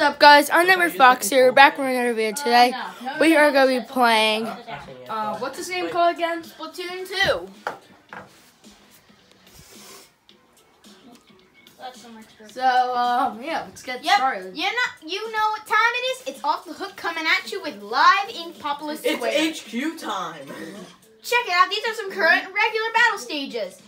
is up, guys? I'm Never Fox here. We're back with another video today. We are going to be playing. Uh, what's this game called again? Splatoon 2. So, um, yeah, let's get Yep. started. You know, you know what time it is? It's off the hook coming at you with live Inkopolis Square. It's HQ time. Check it out. These are some current and regular battle stages.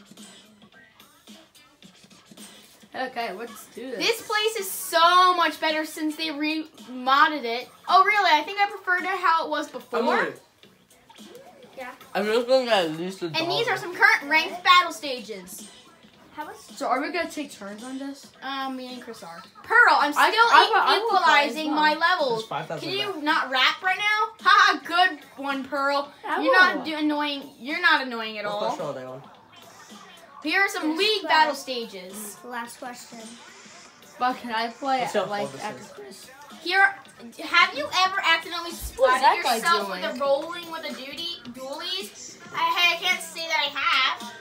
Okay, let's do this. This place is so much better since they remodded it. Oh, really? I think I preferred it how it was before. Emily. Yeah. I'm just gonna get at least a And these are some current ranked battle stages. How was So, are we going to take turns on this? um, me and Chris are. Pearl, I'm still I- I- I e- will play as equalizing well. my levels. There's 5,000 Can you left. not rap right now? Haha, good one, Pearl. I You're will. not do- annoying. You're not annoying at What all. Here are some league battle stages. Last question. But can I play Let's see how like after. Chris? Here, have you ever accidentally What is splatted that guy yourself doing? with a rolling with a duty dualies? I, I can't say that I have.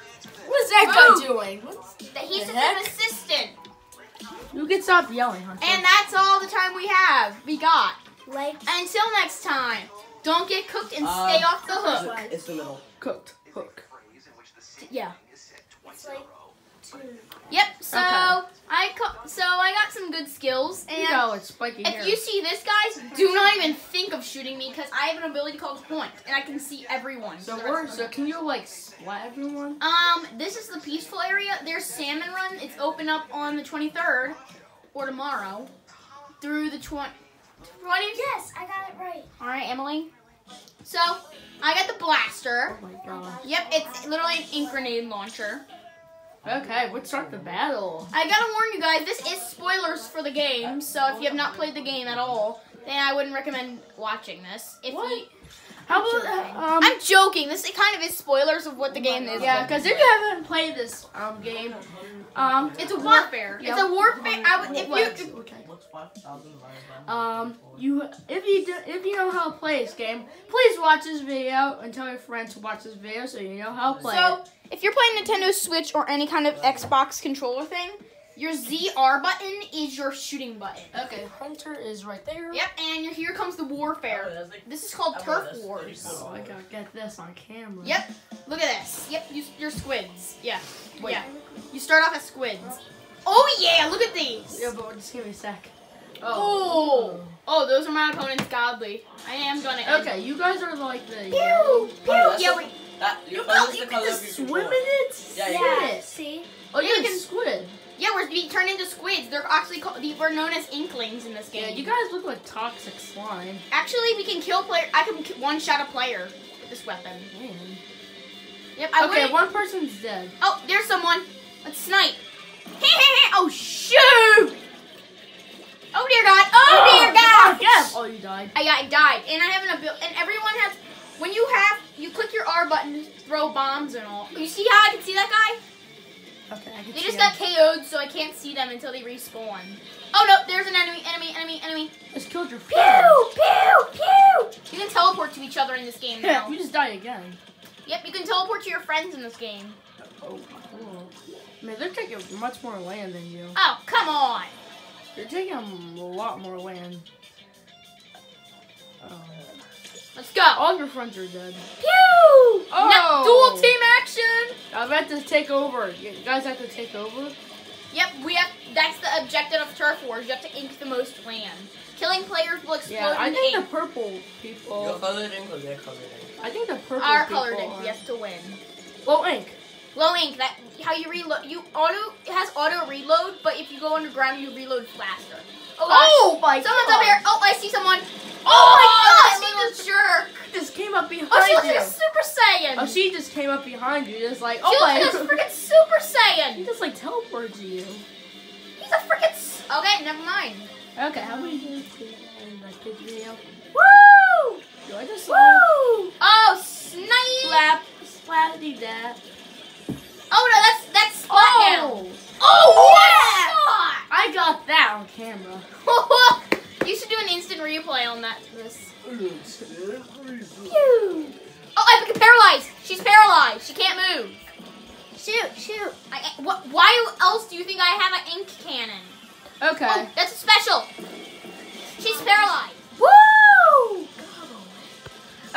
What is that Move. guy doing? What's, That he's The just heck? an assistant. you can stop yelling, Hunter. And that's all the time we have. We got. Like, Until next time, don't get cooked and Uh, stay off the hook. It's the middle. cooked hook. Yeah. It's like two. Yep. So Okay. I so I got some good skills You and. go, it's spiky If hair. you see this, guys, do not even think of shooting me because I have an ability called point, and I can see everyone. so, The we're, so can you like splat everyone? Um, this is the peaceful area. There's Salmon Run. It's open up on the 23rd or tomorrow through the 20. 20 Yes, I got it right. All right, Emily. So I got the blaster. Oh my god. Yep, it's literally an ink grenade launcher. Okay, let's start the battle. I gotta warn you guys, this is spoilers for the game. So if you have not played the game at all, then I wouldn't recommend watching this. If What? you, How about um? I'm joking. This kind of is spoilers of what the game is. yeah, because if you haven't played this um game, um, It's a warfare. It's a warfare. I if you, okay. What's 5,000 Um, you if you do, if you know how to play this game, please watch this video and tell your friends to watch this video so you know how to play so it. if you're playing Nintendo Switch or any kind of Xbox controller thing, your ZR button is your shooting button. Okay, Hunter is right there. Yep, and here comes the warfare. This is called Turf Wars. Oh, I gotta get this on camera. Yep, look at this. Yep, you, you're squids. Yeah, Wait. yeah. You start off as squids. Oh yeah, look at these. Yeah, but just give me a sec. Oh, oh, those are my opponents. Godly. I am gonna. end- Okay, you guys are like the. Pew, Oh, pew. that's Yeah, a- wait. That, your You color got- is you the Just of your swim in it. Yeah, Yeah, yeah. see? Oh, Yeah, you you can can- squid. Yeah, we're being turned into squids. They're actually called. We're known as inklings in this game. Yeah, you guys look like toxic slime. Actually, we can kill player. I can one shot a player with this weapon. Man. Yep. I Okay, one person's dead. Oh, there's someone. Let's snipe. Hehehe! Oh shoot! Oh dear God! Oh dear oh, God! Yes. Oh, you died. I, I died, and I have an ability. And everyone has. When you have, you click your R button throw bombs and all. You see how I can see that guy? Okay, I can They just him. got KO'd, so I can't see them until they respawn. Oh no, there's an enemy, enemy, enemy, enemy. Just killed your Pew, friend. pew, pew. You can teleport to each other in this game now. you just died again. Yep, you can teleport to your friends in this game. Oh, cool. Man, they're taking much more land than you. Oh, come on. You're taking a lot more land. Oh. Let's go. All your friends are dead. Pew! Oh. No, dual team action. I'm about to take over. You guys have to take over. Yep, we have. That's the objective of Turf Wars. You have to ink the most land. Killing players will explode Yeah, I think ink. the purple Your people. colored ink or their colored ink? I think the purple Our people colored ink. are- We have to win. Well, ink. Low ink. That how you reload. You auto. It has auto reload, but if you go underground, you reload faster. Oh, gosh. Oh my Someone's god! up here. Oh, I see someone. Oh, oh my that god! little jerk. She just came up behind Oh, she looks you. like a Super Saiyan. oh, she just came up behind you, just like She oh looks my. like a freaking Super Saiyan. he just like teleported you. He's a freaking. Okay, never mind. Okay, how many did in that kid's video? Woo! Do I just Woo! Oh, snipe! slap splatty that? Oh no, that's that's splat now. Oh! Oh I got that on camera. you should do an instant replay on that. This. Oh, I became paralyzed. She's paralyzed. She can't move. Shoot, shoot. I, what, why else do you think I have an ink cannon? Okay. Oh, that's a special. She's paralyzed. Woo!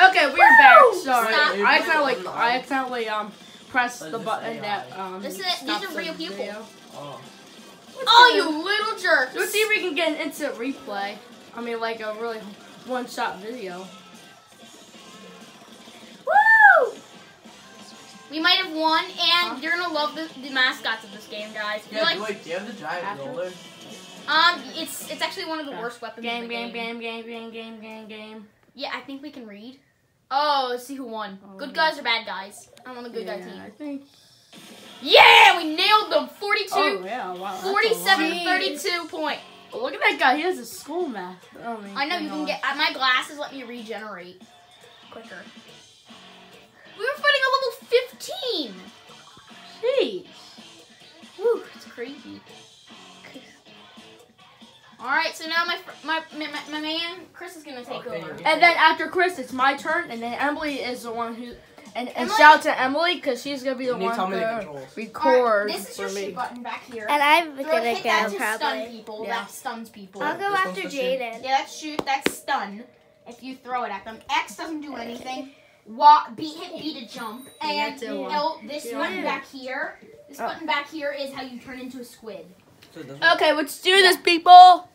Okay, we're back. Sorry, Stop. I accidentally, I accidentally um pressed Oh, the button AI. that um. This is- stops these are the real people. video. Oh. Oh, you little jerk. Let's see if we can get an instant replay. I mean, like a really one-shot video. Woo! We might have won, and you're gonna love the, the mascots of this game, guys. Yeah, like, wait, do you have the giant After? roller? um, it's it's actually one of the Yeah. worst weapons. Game, in the game, game, game, game, game, game, game. Yeah, I think we can read. Oh, let's see who won. Oh. Good guys or bad guys? I'm on the good guy yeah, team. I think. Yeah, we nailed them. 42, Oh yeah, wow. 47 lot. 32 point. Look at that guy. He has a school math. Oh, I know you can get. Uh, my glasses let me regenerate quicker. We were fighting a level 15. Jeez. Whew, it's creepy. All right, so now my my my, my, my man Chris is gonna take oh, Okay, over. you're- And then after Chris, it's my turn, and then Emily is the one who. And, and Emily? shout to Emily because she's gonna be the You need to one tell me the to controls. All record right, this is for your me. shoot button back here. And I'm Throw, gonna hit that go to stun people. Yeah. That stuns people. I'll go This after. Jaden. Yeah, that's shoot. That's stun. If you throw it at them, X doesn't do anything. Wa B hit B to jump, and that's a one. L, this Yeah. button back here. This Oh. button back here is how you turn into a squid. So Okay, let's do this, people. All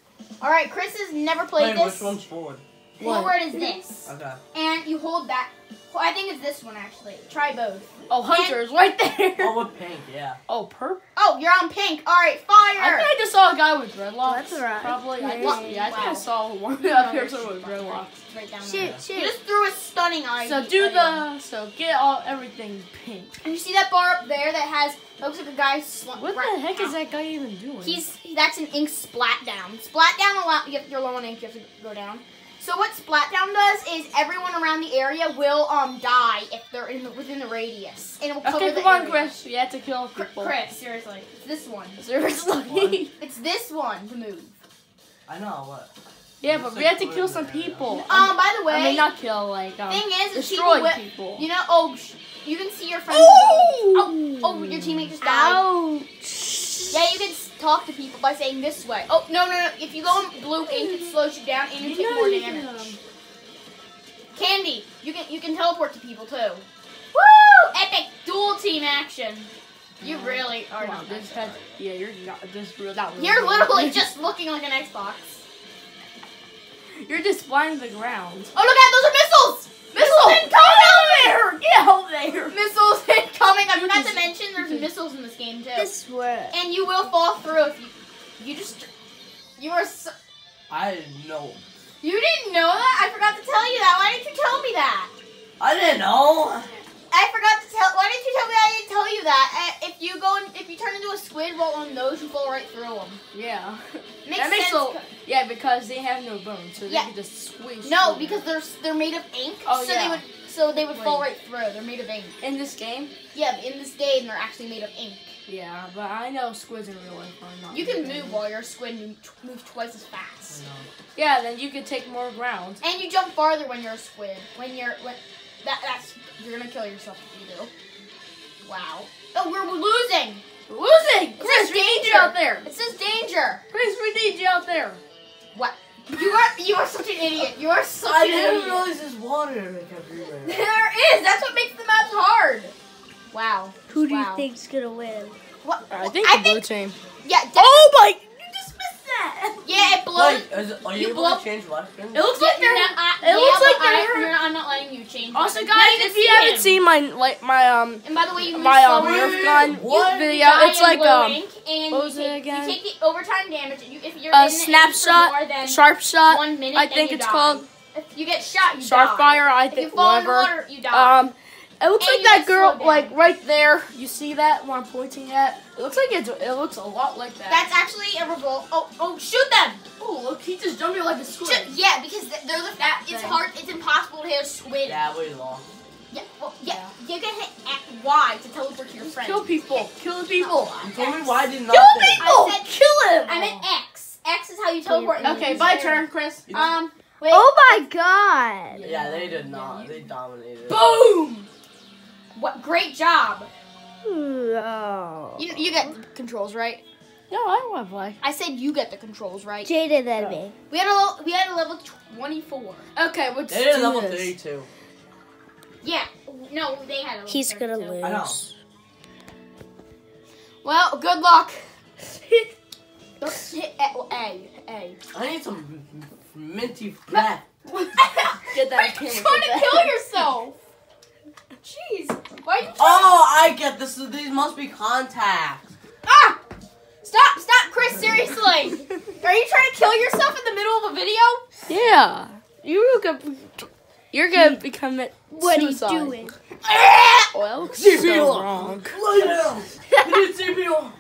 right, Chris has never played Wait, this. which one's forward? Forward is this, Okay. and you hold that. Well, I think it's this one actually. Try both. Oh, Hunter's right there. Oh, with pink, yeah. Oh, purple. Oh, you're on pink. All right, fire. I think I just saw a guy with dreadlocks. That's right. Probably. I What? think, yeah, I think I saw one You up know here your with shoot button dreadlocks. right- right down there. Shoot, You shoot. just threw a stunning eye. So do the. So get all everything pink. And you see that bar up there that has looks like a guy. Sl- What ra- the heck is that guy even doing? He's that's an ink splat down. Splat down allow you have, you're low on ink. You have to go down. So what Splatdown does is everyone around the area will um die if they're in the, within the radius, and it will cover Okay, the come on, area. Chris. You have to kill people. Chris, seriously, it's this one. Seriously. It's this one to move. I know, what? yeah, but we have to kill some people. Um, by the way, I mean, not kill, like, um, thing is, if destroy people, people. you know, oh, sh- you can see your friends. Oh! Oh, oh, your teammate just died. Ouch. Yeah, you can s- talk to people by saying this way. Oh, no, no, no. If you go in blue ink, it slows you down and you, You take more you damage. can, Candy, you can you can teleport to people too. Woo! Epic dual team action. You really are Come not. this has, yeah, you're not, this real, not really You're literally just looking like an Xbox. You're just flying the ground. Oh look at those are missiles! Missiles incoming! there! Get out there! Missiles incoming! I forgot to mention there's missiles in this game too. This works. And you will fall through if you you just you are so, I didn't know. you didn't know that? I forgot to tell you that. Why didn't you tell me that? I didn't know. I forgot to tell. Why didn't you tell me I didn't tell you that? Uh, if you go and if you turn into a squid while on those, you fall right through them. Yeah. Makes that makes sense. so, yeah, because they have no bones, so they Yeah. can just squeeze. no, through. because they're they're made of ink. Oh, so yeah. they would so they would fall right through. They're made of ink. in this game, Yeah, in this game they're actually made of ink. yeah, but I know squids in real life are not. You can made of move while you're a squid and you t- move twice as fast. Yeah, then you can take more ground. And you jump farther when you're a squid. When you're when that that's you're gonna kill yourself if you do. Wow. Oh, we're losing. We're losing! It Chris, says we need danger. you out there. It says danger. Chris, we need you out there. What? You are you are such an idiot. You are such I an didn't realize there's water everywhere. There is. That's what makes the maps hard. Wow. Who do Wow. you think's gonna win? What? I think I the blue think. team. Yeah. de- Oh my! You just missed that. Yeah. It blows. Like, is it, are You you, able blow- to change weapons? It looks like they're. no, I- it looks yeah, like but I, they're- you're not- I'm not letting you change. Also, guys, Not if you see haven't him. seen my like my um And by the way, you my um much. Nerf gun What? video, Die it's like um ink, and what you was it again? You take the overtime damage. and You, if you're a in the ink more snapshot, than sharp shot. one minute, I think you it's die. called If you get shot, you sharp die. fire. I If you think fall in the whatever. water, you die. Um, it looks And like that girl, like right there. You see that? What I'm pointing at? It looks like it's. It looks a lot like that. That's actually a revolt. Oh, oh, shoot them! oh look, he just jumped me like a Shoot, squid. yeah, because th- they're the That It's thing. hard. It's impossible to hit a squid. Yeah, we lost. Yeah, well, yeah, you can hit X, Y to teleport to your friend. Kill people. Kill the people. You told me why I did Kill nothing. people. I said- Kill him. I meant X. X is how you teleport. Okay, this my turn, Chris. Um, wait. Oh my god! Yeah, they did not. They dominated. Boom. What? Great job. No. You you get controls right. No, I don't want to play. I said you get the controls, right? Jada than me. We had a level, we had a level 24. Okay, let's They did do level this. 32. Yeah. No, they had a level He's gonna lose. I know. Well, good luck. Don't hit A, A. A. I need some minty breath. Get that Why are you camera, trying get to kill yourself? Jeez. Why are you trying Oh, I get this. These must be contacts. Ah! Stop, stop, Chris, seriously. Are you trying to kill yourself in the middle of a video? Yeah. You're gonna, you're gonna become it. What are you doing? Well, looks CPR. so wrong. Lay down. We need CPR.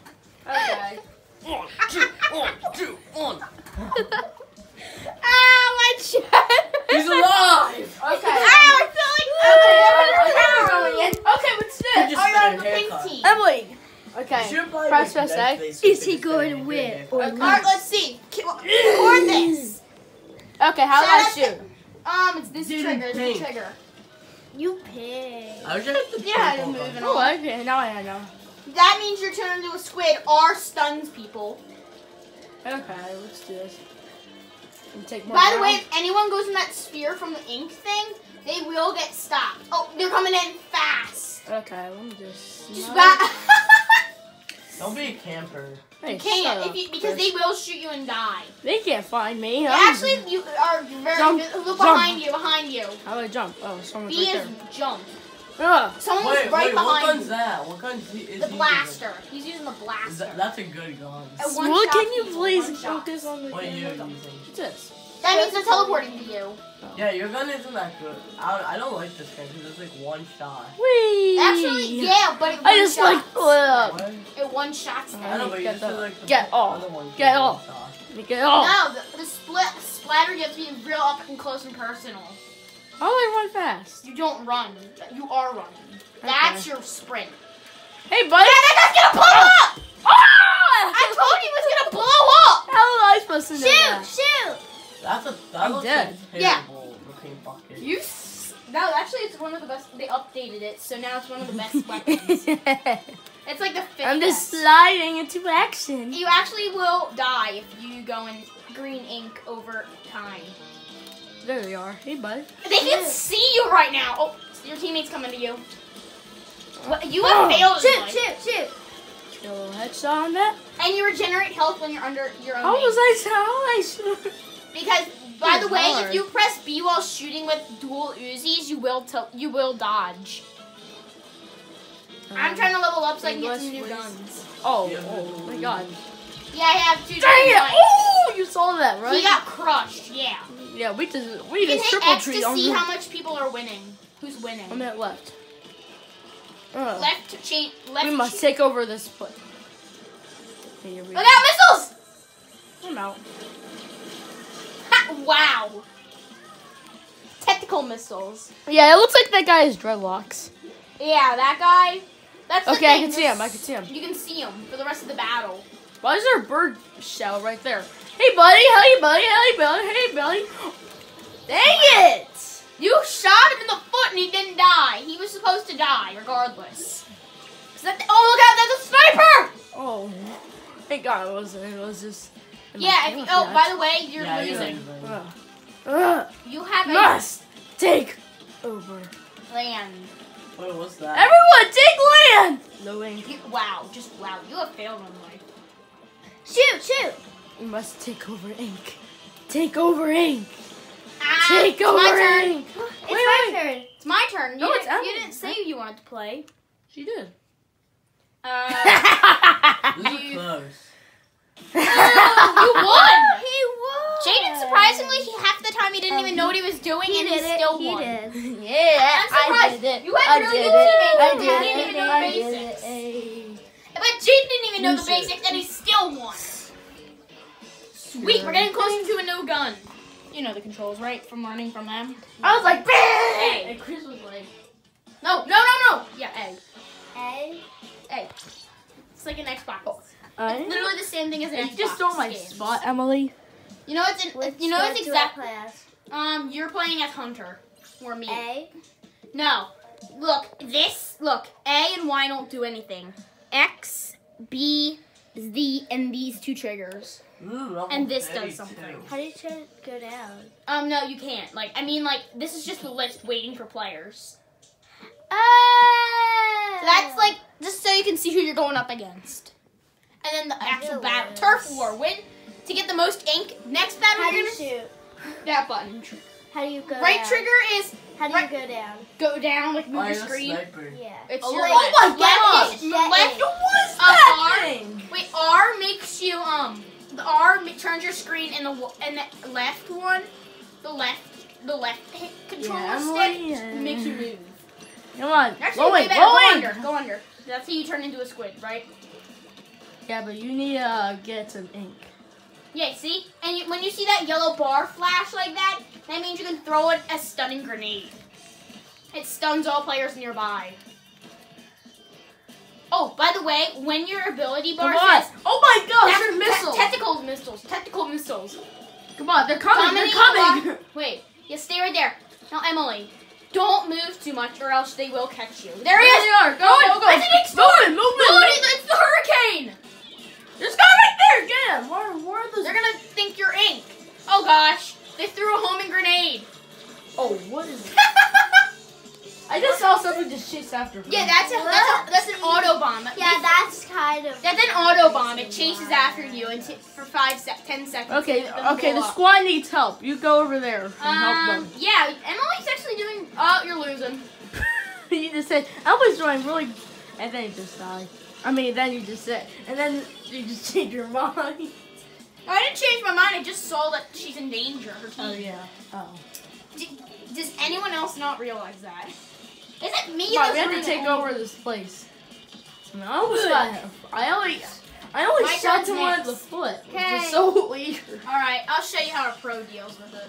Okay. One, two, one, two, one. Ah, my chest. He's alive. Okay. Ow, I feel like Okay, Ow. going in. Okay, what's He this? Are you on the pink team? Emily. Okay. should probably Press make press A. Is he going to win or Okay. All right, let's see. Ki- Record this. Okay, how do I shoot? Um, it's this Dude, trigger. It's the trigger. You pig. I wish I had the Yeah, purple you're moving one. Oh, okay. Now I know. That means you're turned into a squid or stuns people. Okay, let's do this. Take more By the way, if anyone goes in that sphere from the ink thing, they will get stopped. Oh, they're coming in fast. Okay, let me just. Just not- back. Don't be a camper. Hey, shut can't if you, because they will shoot you and die. They can't find me. I'm- Actually, you are very Jump, good. Look jump. behind you, behind you. How do I jump? Oh, someone's B right is there. jump. Ugh. Someone Wait, was right wait, what gun's you. that? What gun is he, The he blaster. He's using the? Is blaster. that, that's a good gun. Well, can you please focus on the What are you using? What's this? That means they're teleporting to you. Yeah, your gun isn't that good. I, I don't like this gun because it's like one shot. Wee. Actually, yeah, but it I just shot. like ugh. What? it one shots I them. know, but you Get just the- like get off. other one Get off. shot. Make it all. No, the, the split splatter you have to be real up and close and personal. How do I run fast? You don't run. You are running. That's your sprint. Hey, buddy. Yeah, that guy's gonna blow up! Ah! I told you he was gonna blow up! How am I supposed to know that? shoot! That's a that I'm looks dead. like Yeah. terrible looking bucket. You. S- no, actually, it's one of the best. They updated it, so now it's one of the best weapons. It's like the fifth. I'm just best. sliding into action. You actually will die if you go in green ink over time. There they are. Hey, bud. They can see you right now. Oh, your teammate's coming to you. What, you have Oh. failed. in Shoot, life. shoot, shoot. Get a little headshot on that. And you regenerate health when you're under your own. How name. was I? How I shoot? Because by It's the way, hard. if you press B while shooting with dual Uzis, you will t- you will dodge. I'm trying to level up so I can get some new English, guns. Oh, Yeah. oh my god. Yeah, I have two. Dang it! Oh, you saw that, right? He got crushed. Yeah. Yeah, we just we You can just hit triple X to tree on see the how much people are winning. Who's winning? on that left. Uh, Left chain. Left. we must take over this place. Here we Look out, missiles! I'm out. Wow. Tactical missiles. Yeah, it looks like that guy has dreadlocks. Yeah, that guy. That's Okay, I can see him. I can see him. You can see him for the rest of the battle. Why is there a bird shell right there? Hey, buddy. Hey, buddy. Hey, buddy. Hey, buddy. Dang it! You shot him in the foot and he didn't die. He was supposed to die regardless. That oh, look out! That's a sniper! Oh, thank God it wasn't. It was just. In my Yeah. If you, oh, camouflage. by the way, you're yeah, you're losing. losing. Ugh. Ugh. You have a Must take over. land. Wait, what's that? Everyone, take land. No ink. You, wow, just wow. You have failed in life. Shoot, shoot. We must take over ink. Take over ink. Ah, Take it's over my turn. ink. It's Wait, my wait. turn. It's my turn. You, No, it's didn't, you didn't say you wanted to play. She did. Uh, This is You- close. You won. He won. Jaden, surprisingly, he half the time he didn't oh, even know what he was doing, He and did he it. still he won. did. Yeah, I'm surprised. I did it. You had I really good it. teammates I who did didn't even know the I did basics. But Jaden didn't even know the basics, and he still won. Sweet, we're getting closer to a new gun. You know the controls, right? From learning from them. I was like, Hey. bang! And Chris was like, No, no, no, no. Yeah, A. A. A. It's like an Xbox. Oh. It's I literally the same thing as an you Xbox. just stole my game. spot, Emily. You know it's an, Which you know one it's do I exact. play as? Um, you're playing as Hunter or me. A. No. Look, this, look, A and Y don't do anything. X, B, the and these two triggers. Ooh, And this does 32. something. How do you go down? Um, no, you can't. Like, I mean, like, this is just the list waiting for players. Oh. So that's like just so you can see who you're going up against. And then the I actual battle, worse. turf war, win to get the most ink. Next battle, How do you're gonna shoot? that button. How do you go Right down? trigger is How do right- you go down? go down, like move Oh, your screen. sniper. Yeah. It's Oh, your like- left. oh my left gosh! is- Jet left. ink. What is Uh, that R. thing? Wait, R makes you um. The R turns your screen, and the and the left one, the left, the left hit controller Yeah, stick like, yeah. makes you move. Come on. Actually, Go way in, go Go under. Go under. That's how you turn into a squid, right? Yeah, but you need to uh, get some ink. Yeah, see? And you, when you see that yellow bar flash like that, that means you can throw it a stunning grenade. It stuns all players nearby. Oh, by the way, when your ability bar Come on. says Oh my gosh, they're missiles. tactical missiles, tactical missiles. Come on, they're coming. Dominique, they're coming. Wait, yeah, stay right there. Now, Emily, don't move too much, or else they will catch you. There he There is. they are. Go, go, go. That's an explode. Move it, move it. Move it- it's the hurricane. There's guy right there. Get him. Where, where are those? They're gonna think you're ink. Oh gosh, they threw a homing grenade. Oh, what is it? I just saw something just chase after me. Yeah, that's a, that's a, that's an auto bomb. Yeah, that's kind of. That's an auto bomb. It chases after you and for five sec- ten seconds. Okay, okay, blow the up. squad needs help. You go over there and help Um, them. yeah, Emily's actually doing. Oh, you're losing. you just said Emily's was doing really, and then you just die. I mean, then you just say, and then you just change your mind. I didn't change my mind. I just saw that she's in danger. Her oh, team. Oh yeah. Oh. D- does anyone else not realize that? Is it me? Come we have to take it? over this place. I almost got him. I only, I only My shot someone in the foot. Is so weird. All right, I'll show you how a pro deals with it.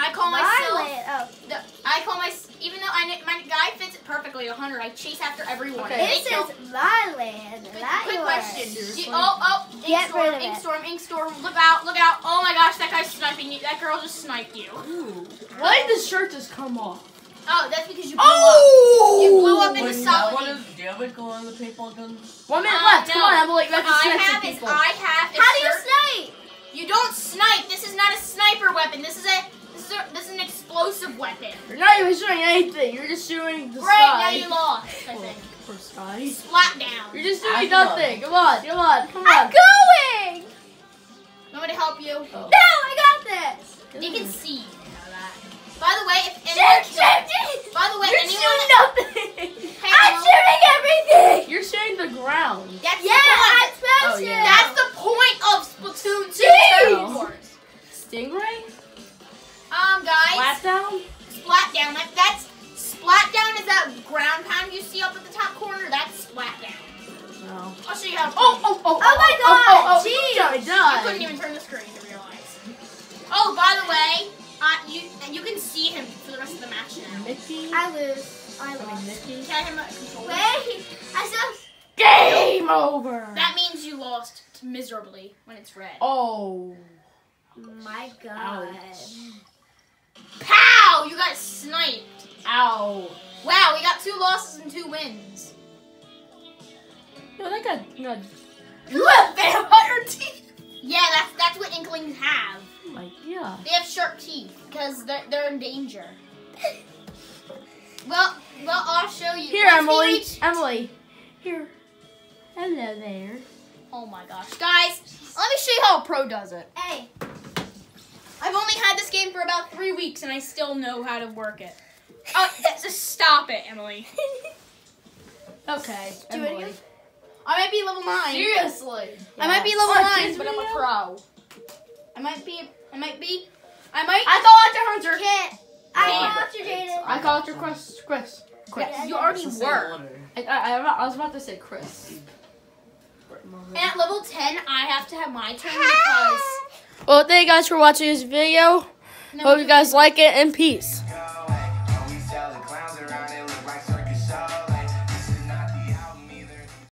I call My myself. way- Oh, The, I call my even though I kn- my guy fits it perfectly 100. I chase after everyone. Okay. They this is my land, Quick, not quick question. Seriously? Do- oh, oh, ink Get storm, rid of ink it. storm, ink storm. Look out, look out. Oh my gosh, that guy's sniping you. That girl just sniped you. Ooh. Why did the shirt just come off? Oh, that's because you blew up. Oh! You blew up in Wait, the is that solid. one of David go on the paintball gun? One minute Uh, left. no. Come on, Emily. We have to I snipe some have is people. I have. How do you snipe? You don't snipe. This is not a sniper weapon. This is a this is, this is an explosive weapon. You're not even shooting anything. You're just shooting the Great, now you lost. I think. For sky. Splat down. You're just I doing know. nothing. Come on, come on, come on. I'm going. Want me to help you? Oh. No, I got this. You can see. You know that. By the way, if Shoot, anyone shoot, kills, shoot. by the way, You're anyone shooting nothing. Hey, I'm Emily, shooting everything. You're shooting the ground. That's Yeah, the point. I'm supposed Oh, yeah. That's the point of Splatoon 2 Jeez. Turbo Stingray? Um, guys, down? splat down. That, that's splat down is that ground pound you see up at the top corner. That's splat down. No. I'll show you how. To Oh, oh, oh, Oh my oh, oh, God, oh, jeez. oh, I You couldn't even turn the screen to realize. Oh, by the way, uh, you and you can see him for the rest of the match now. Mickey? I lose. I I mean, lost. Mickey? Can I have a controller? Wait, I still. Game over. That means you lost miserably when it's red. Oh. My God. Pow! You got sniped. Ow. Wow, we got two losses and two wins. Yo, that got no. You have vampire teeth. Yeah, that's that's what inklings have. Oh like, yeah. They have sharp teeth because they're, they're in danger. Well, well, I'll show you. Here, Once we Emily. reach- Emily. Here. Hello there. Oh my gosh, guys! Let me show you how a pro does it. Hey, I've only had this game for about three weeks and I still know how to work it. Oh, just stop it, Emily. Okay. Do Emily. again. I might be level nine. Seriously. I might be level On nine, but I'm a pro. I might be. I might be. I might. I call it the hunter. I Can't. want you, Jaden. I call it Chris. Chris. Chris. Yeah. you already It's the same were. I, I, I was about to say Chris. And at level ten, I have to have my turn because. Well, thank you guys for watching this video. Hope you guys like it and peace.